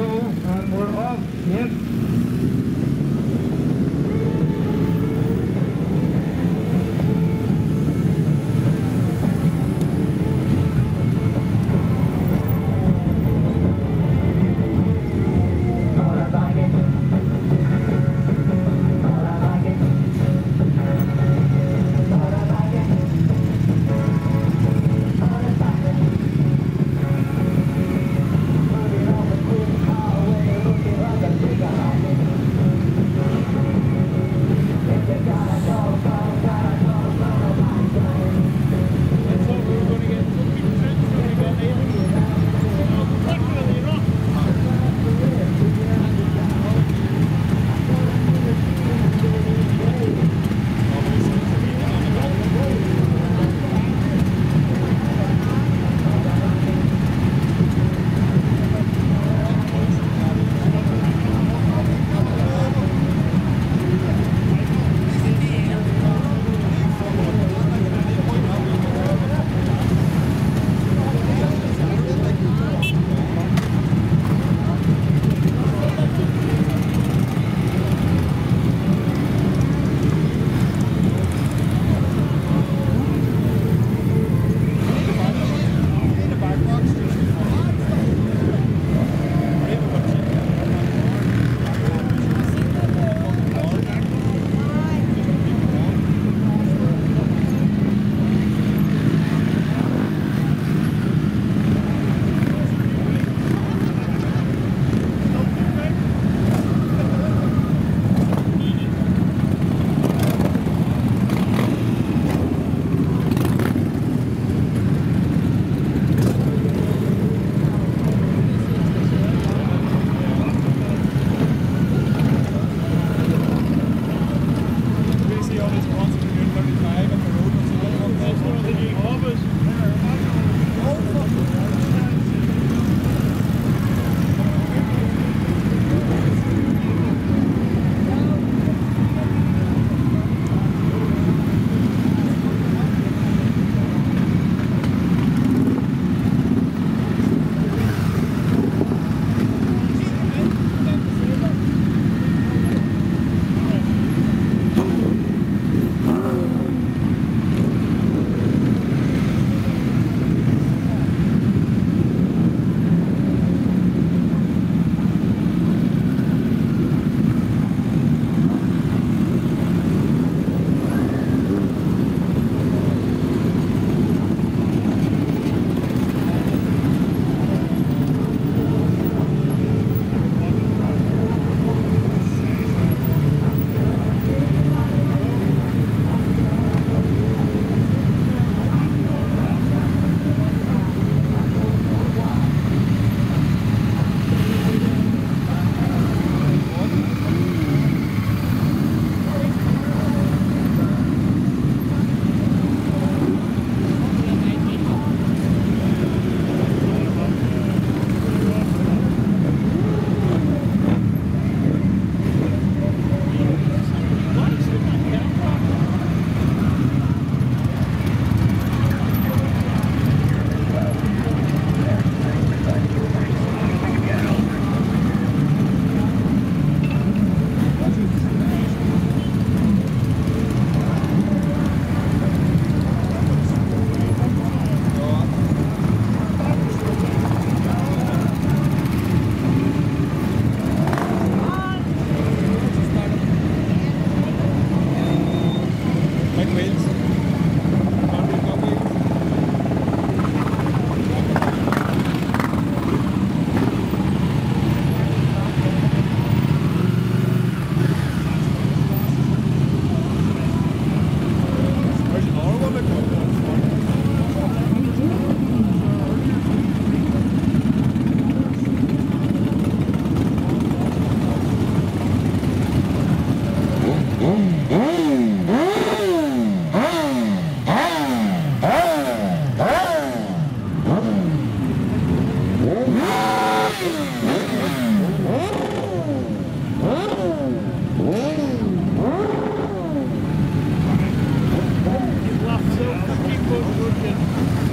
go and uh, we're off. Yes. com eles. Lafzul, keep on working.